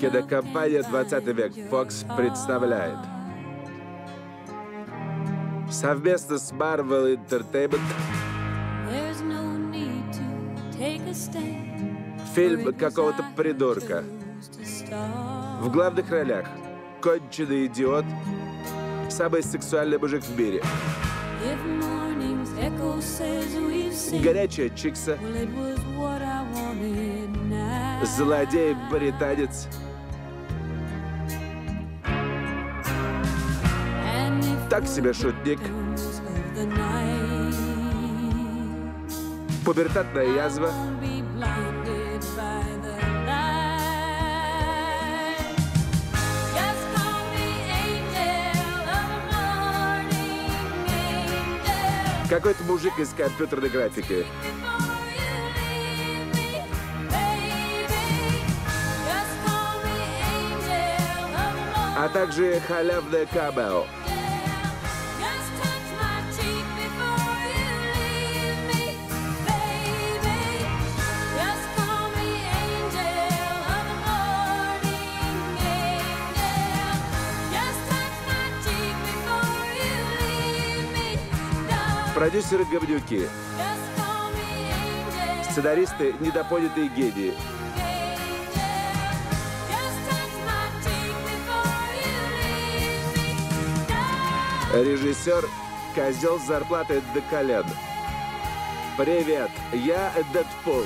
Кинокомпания «20 век» Fox представляет совместно с Marvel Entertainment фильм какого-то придурка. В главных ролях конченый идиот, самый сексуальный мужик в мире. Горячая чикса, злодей-британец, так себе шутник, пубертатная язва, какой-то мужик из компьютерной графики. А также халявное камео. Продюсеры говнюки. Сценаристы недопонятые гении. Режиссер козел с зарплатой до колен. Привет, я Дэдпул.